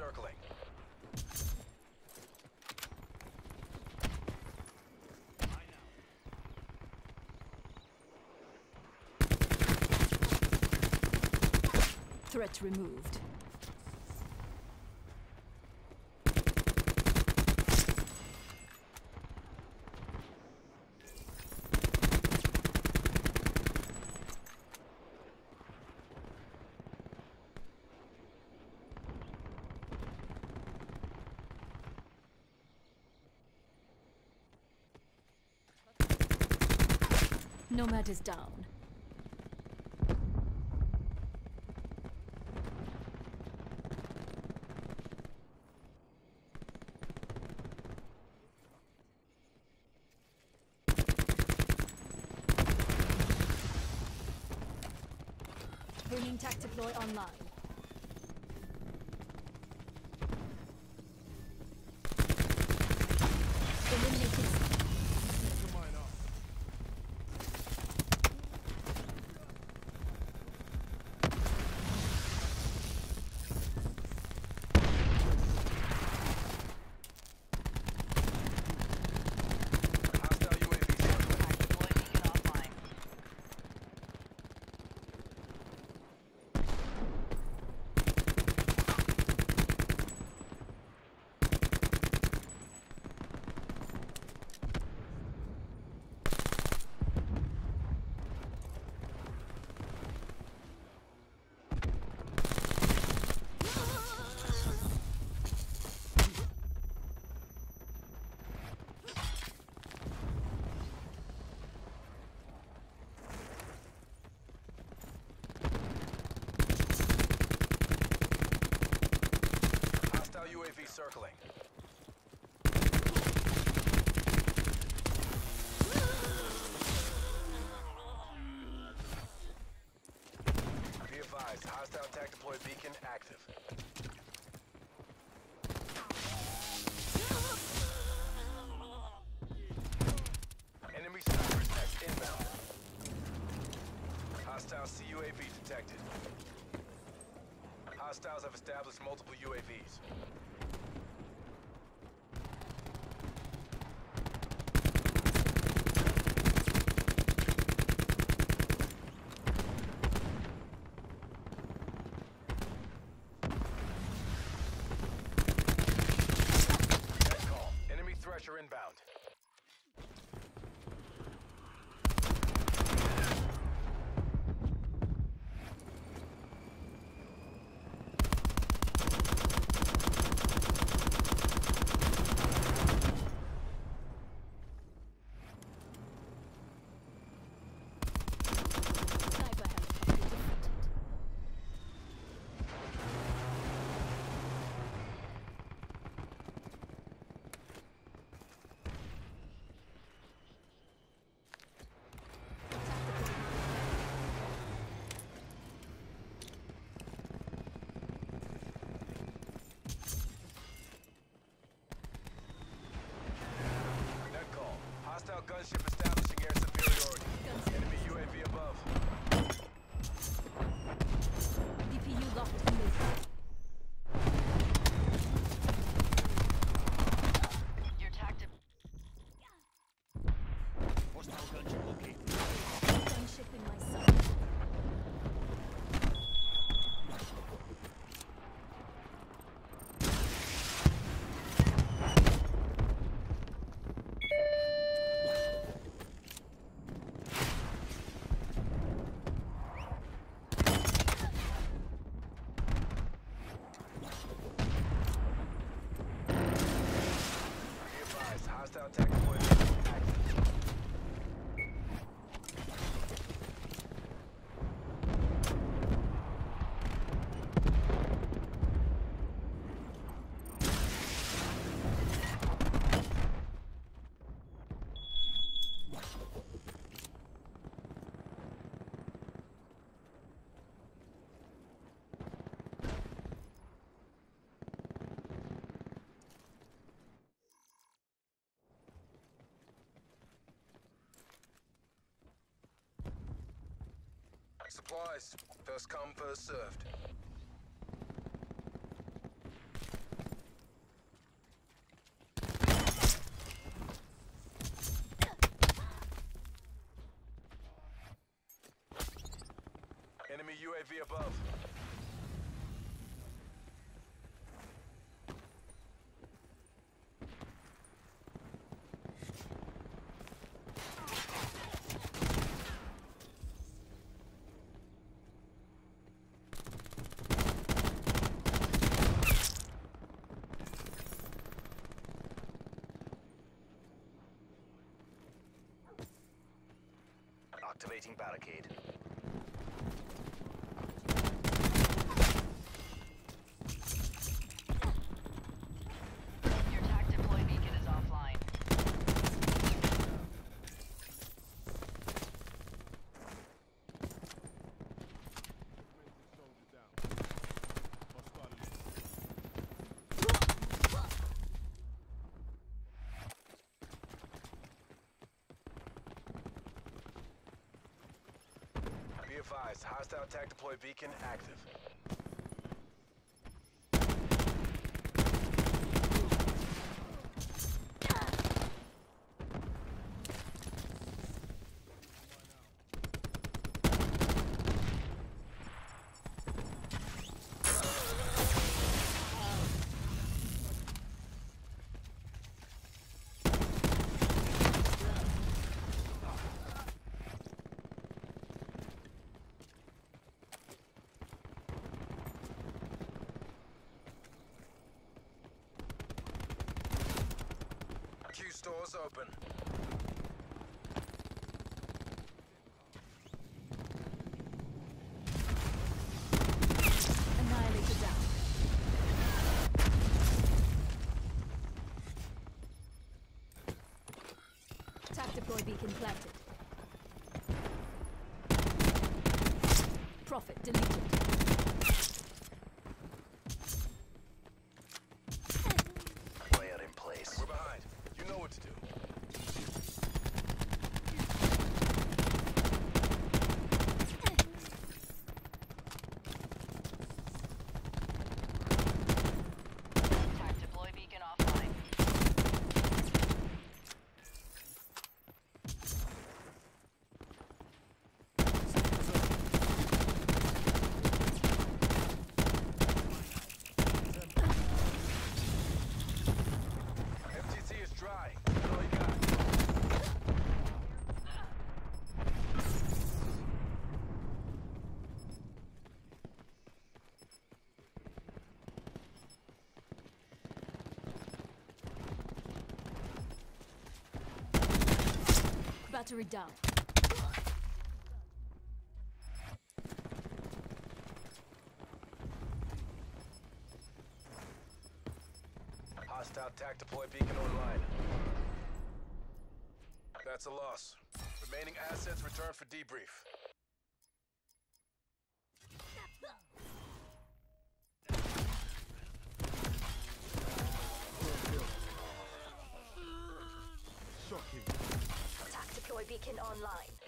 circling. Threat removed. Nomad is down. Bringing tac deploy online. Eliminated. Hostile UAV circling. Deploy beacon offline. Hostile UAV circling. Be advised, hostile tac deploy beacon active. Enemy sniper tech inbound. Hostile CUAV detected. Hostiles have established multiple UAVs. Inbound. Gunship advised, hostile tac supplies. First come, first served. Enemy UAV above. Barricade. Your TAC deploy beacon is offline. Be advised, hostile tac deploy beacon active. Stores open. Deploy beacon planted. Profit deleted. Battery down. Hostile tac deploy beacon online. That's a loss. Remaining assets returned for debrief. Beacon online.